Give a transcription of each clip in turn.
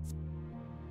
うん。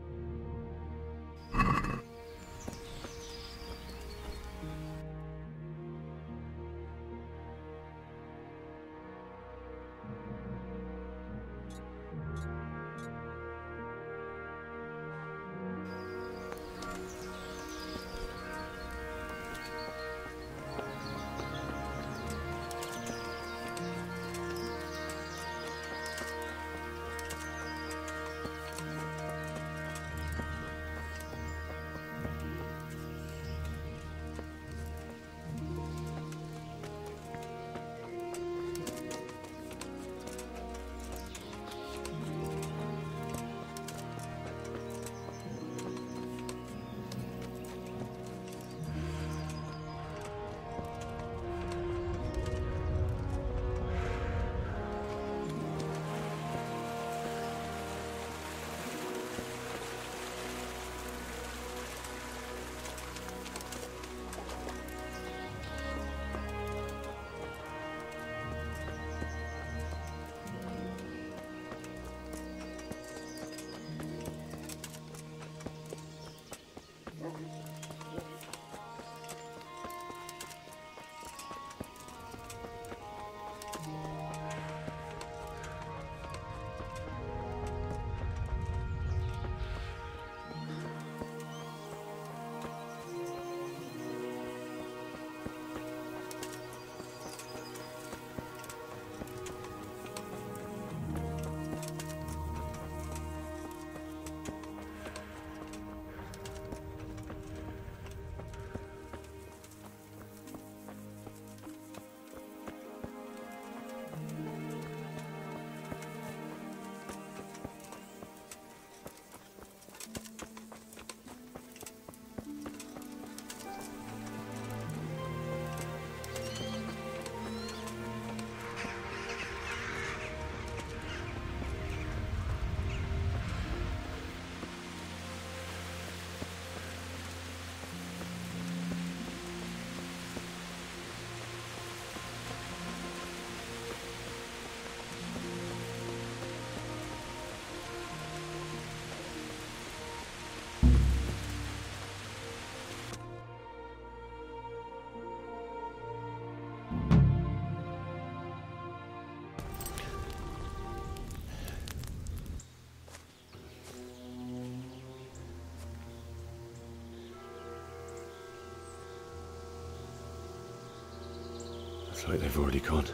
Looks like they've already gone.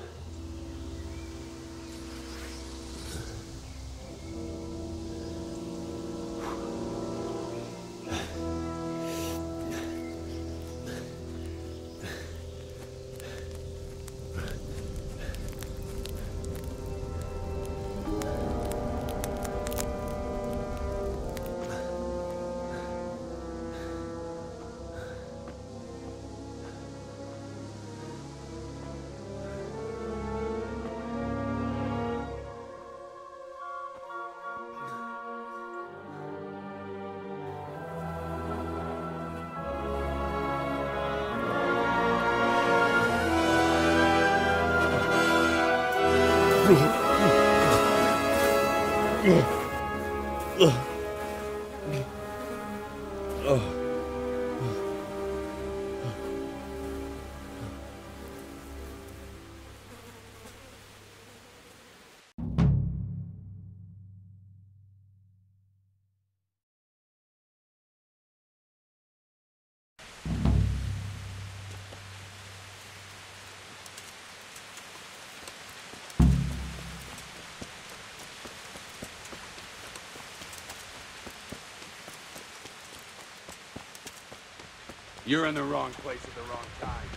You're in the wrong place at the wrong time.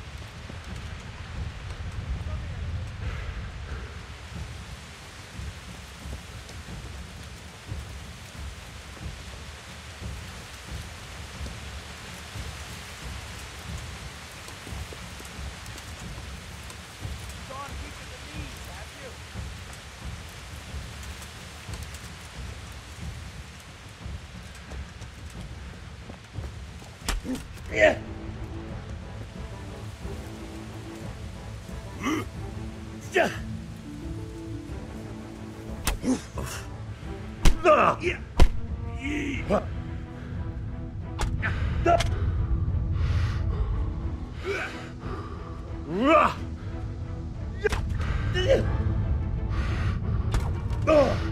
Yeah.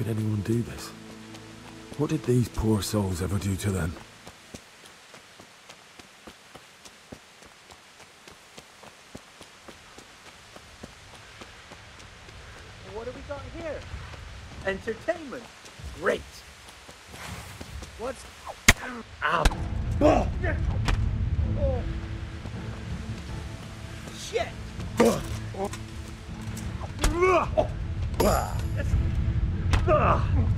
Why would anyone do this? What did these poor souls ever do to them? What have we got here? Entertainment. Great. What's... Ow. Oh. Shit. ほ。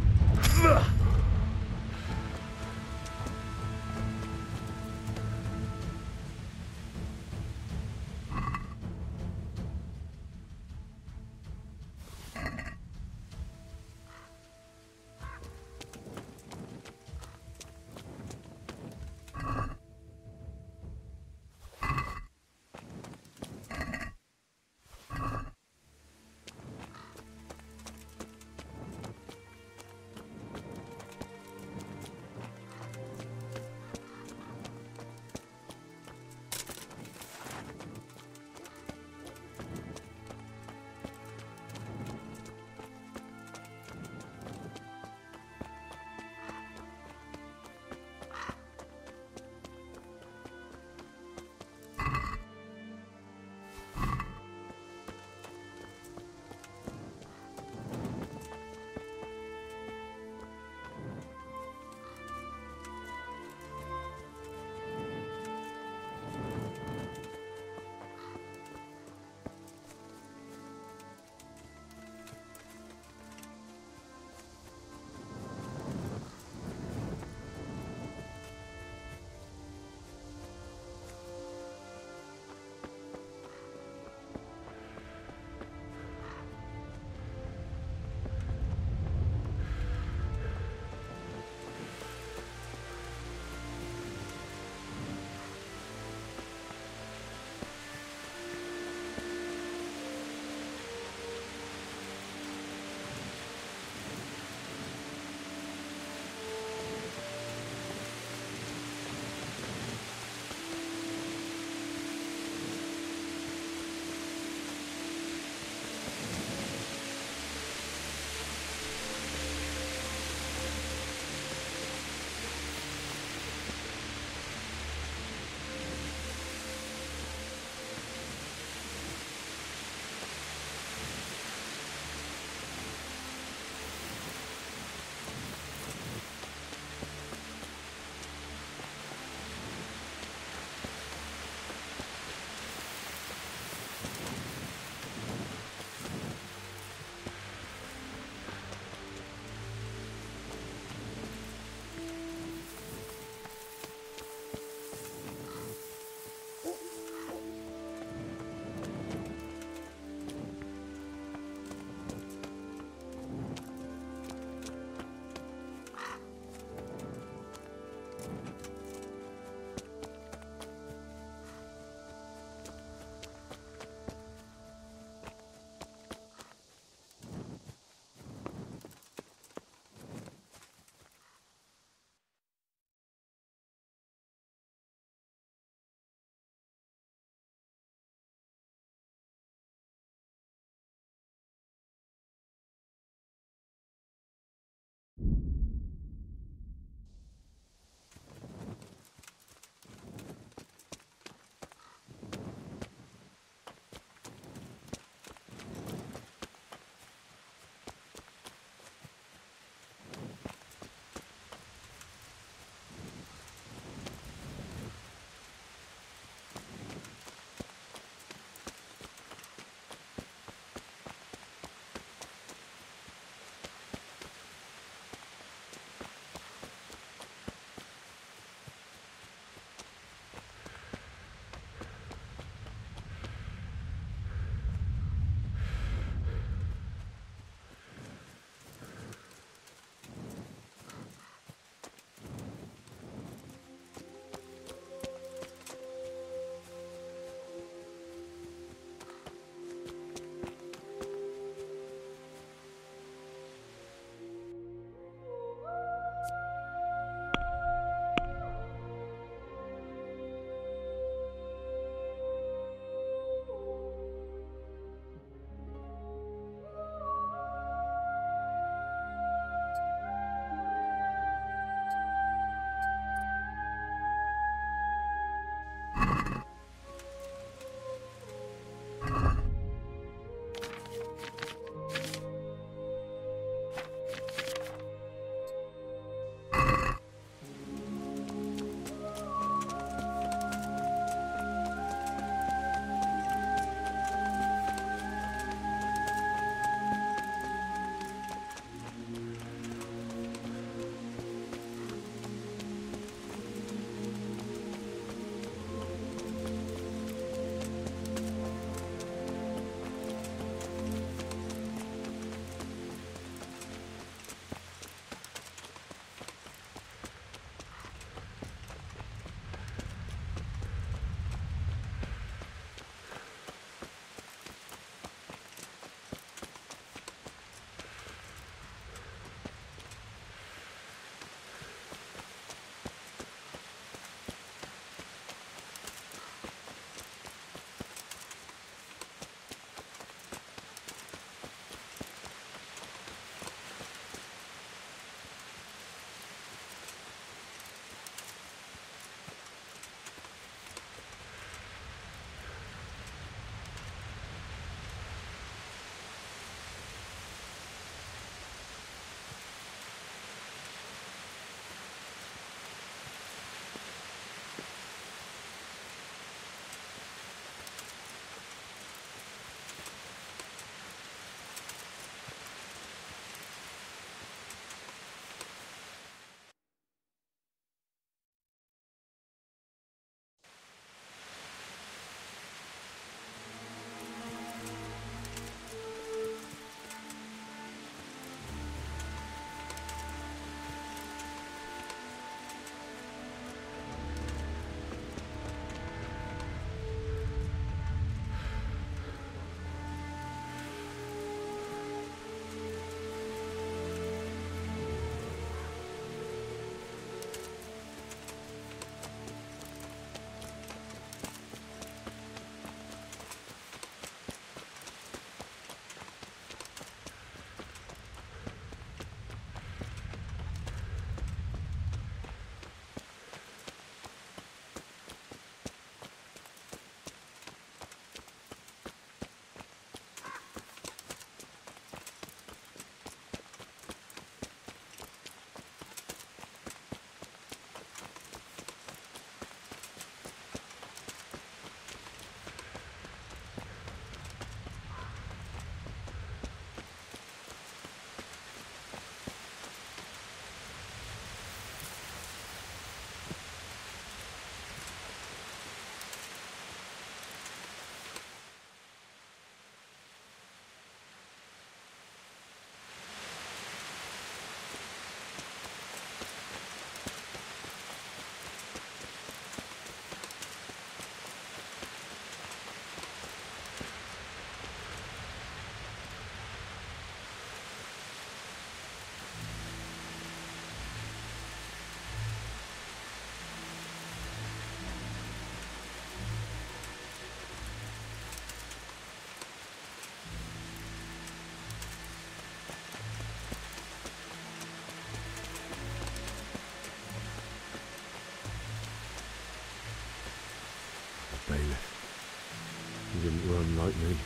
didn't run like me.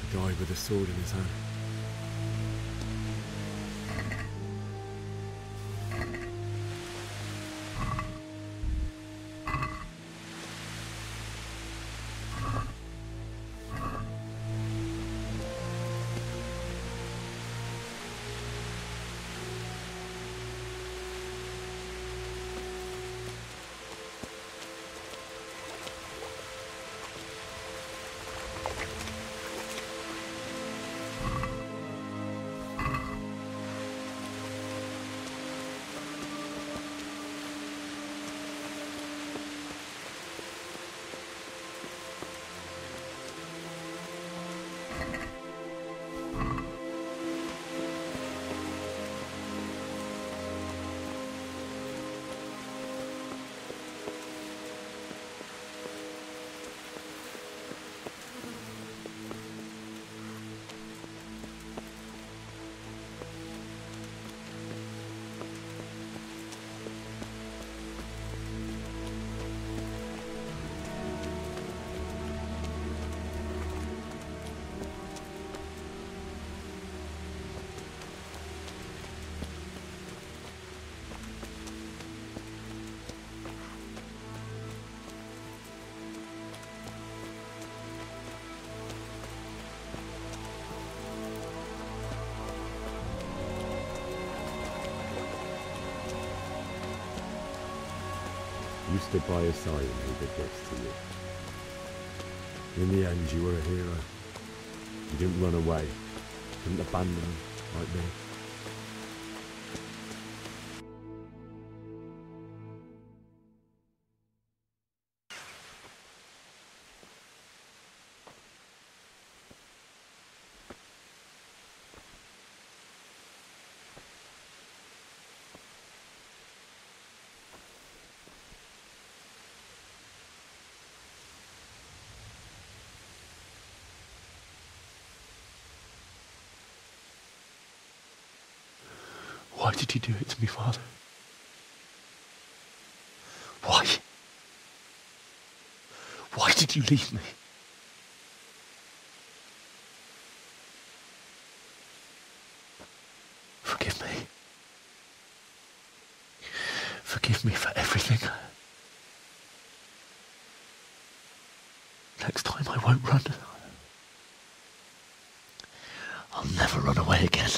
He died with a sword in his hand. You stood by his side and he did this to you. In the end, you were a hero. You didn't run away. You Didn't abandon like me. Did you do it to me, Father? Why? Why did you leave me? Forgive me. Forgive me for everything. Next time I won't run. I'll never run away again.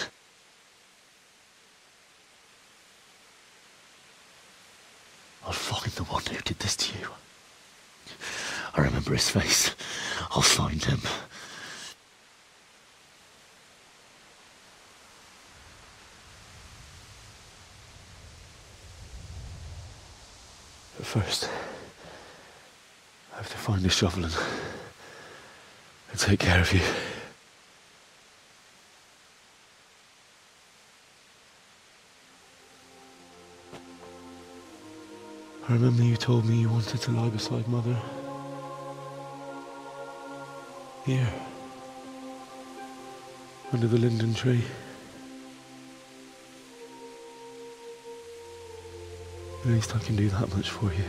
I'll find the one who did this to you. I remember his face. I'll find him. But first, I have to find the shovel and, and take care of you. I remember you told me you wanted to lie beside Mother. Here. Under the linden tree. At least I can do that much for you.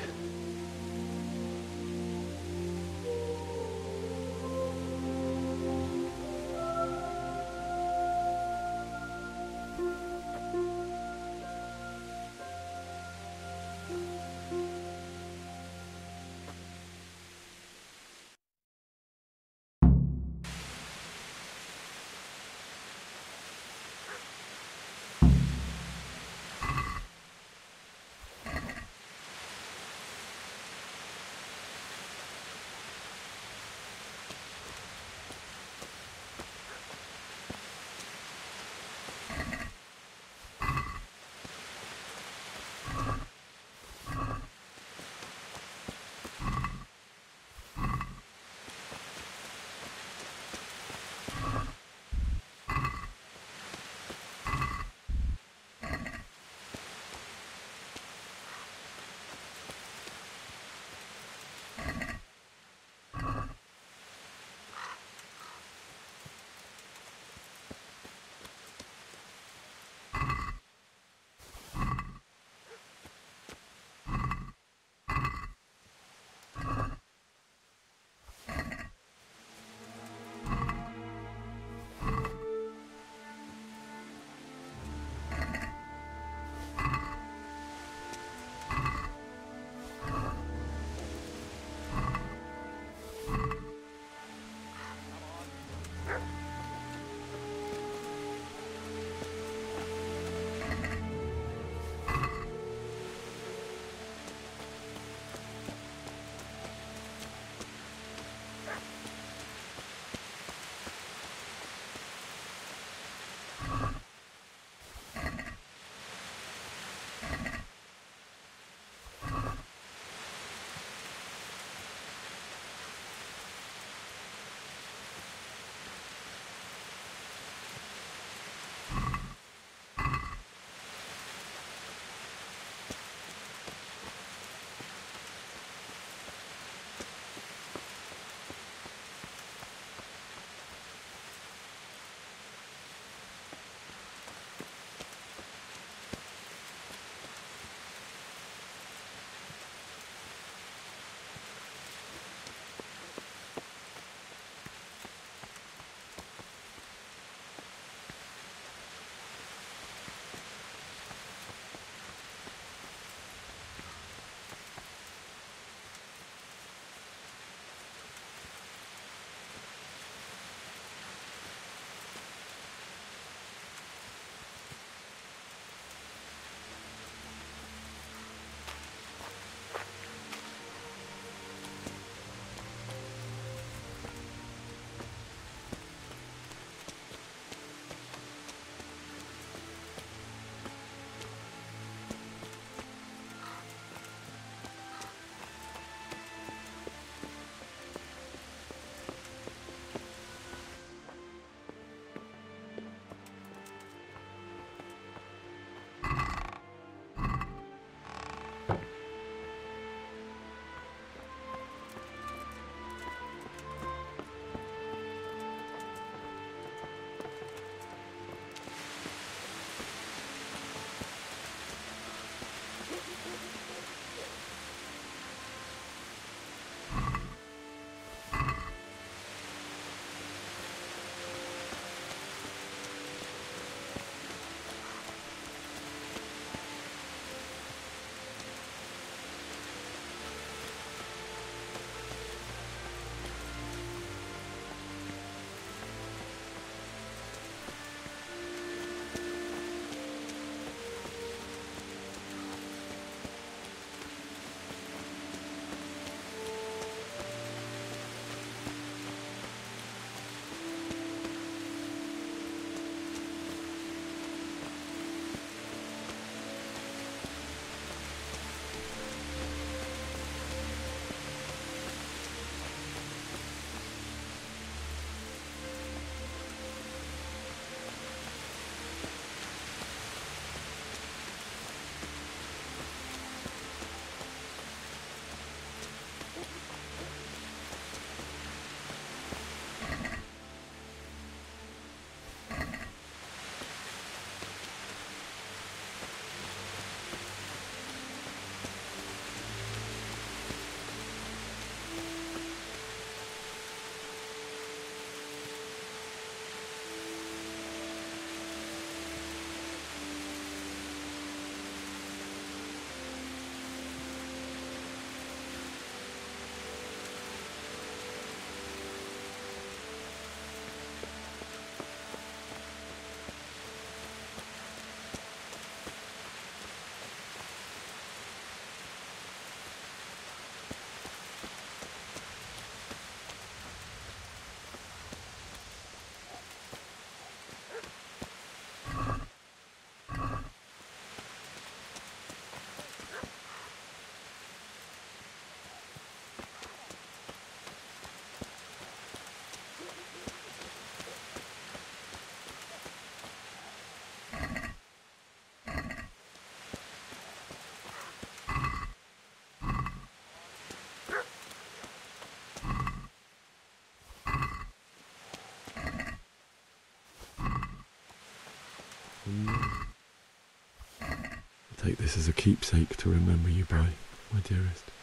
Take this as a keepsake to remember you by, my dearest.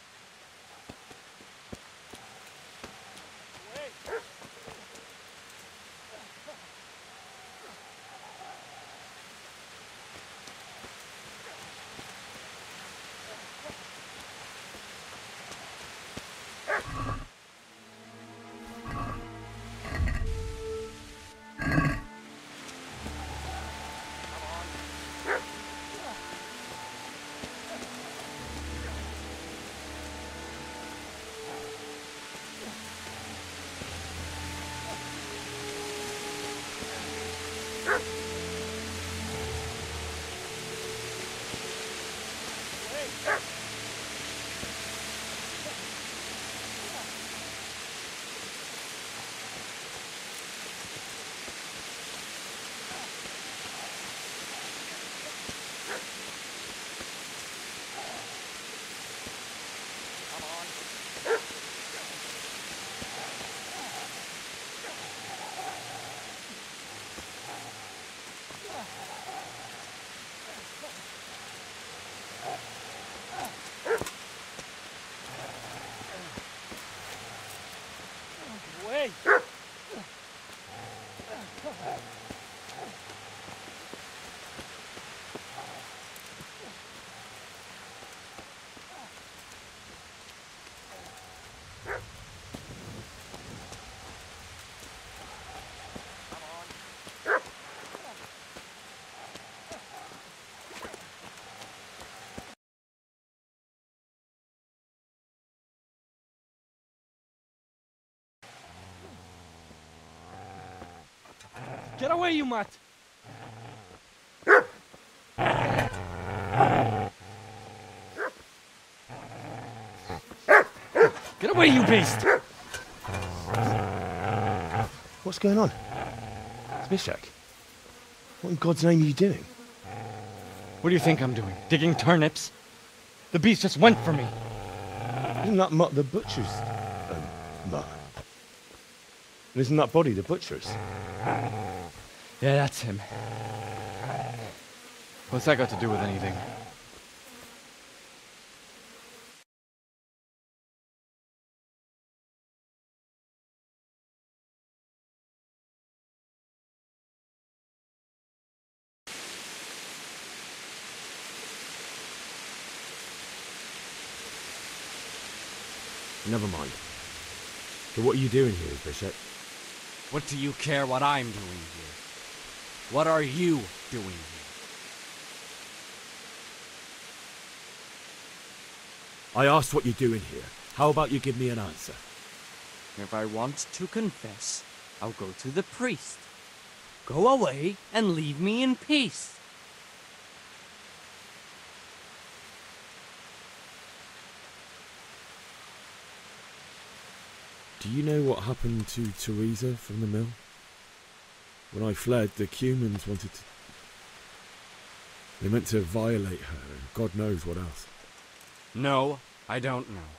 Get away, you mutt! Get away, you beast! What's going on? Zbyszek, what in God's name are you doing? What do you think I'm doing? Digging turnips? The beast just went for me. Isn't that Mutt the butcher's um, Mutt? And isn't that body the butcher's? Yeah, that's him. What's that got to do with anything? Never mind. So what are you doing here, Bishop? What do you care what I'm doing here? What are you doing here? I asked what you're doing here. How about you give me an answer? If I want to confess, I'll go to the priest. Go away and leave me in peace. Do you know what happened to Theresa from the mill? When I fled, the Cumans wanted to. They meant to violate her, and God knows what else. No, I don't know.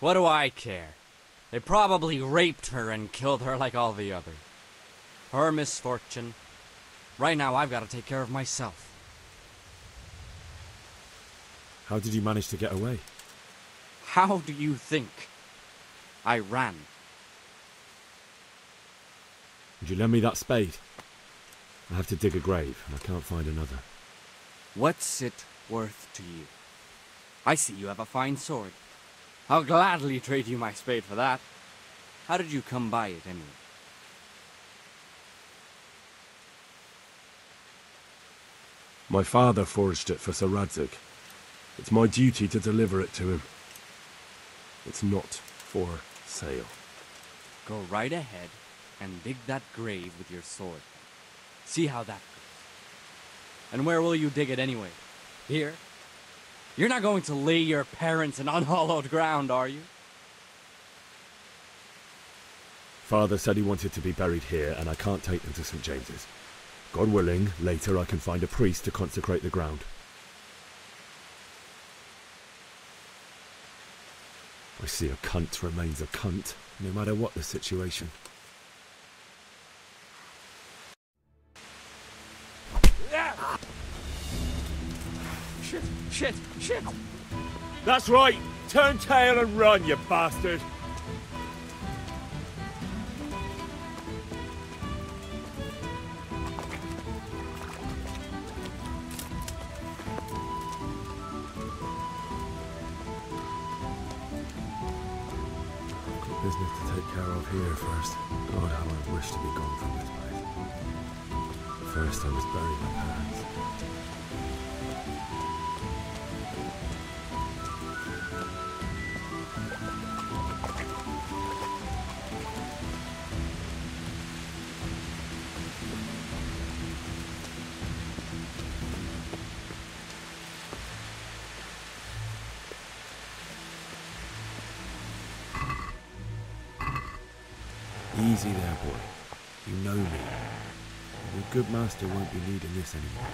What do I care? They probably raped her and killed her like all the others. Her misfortune. Right now, I've got to take care of myself. How did you manage to get away? How do you think? I ran. Would you lend me that spade? I have to dig a grave, and I can't find another. What's it worth to you? I see you have a fine sword. I'll gladly trade you my spade for that. How did you come by it, anyway? My father forged it for Sir Radzig. It's my duty to deliver it to him. It's not for sale. Go right ahead and dig that grave with your sword. See how that goes. And where will you dig it anyway? Here? You're not going to lay your parents in unhallowed ground, are you? Father said he wanted to be buried here, and I can't take them to St. James's. God willing, later I can find a priest to consecrate the ground. I see a cunt remains a cunt, no matter what the situation. Shit, shit! That's right. Turn tail and run, you bastard. Easy there, boy. You know me. Your good master won't be needing this anymore.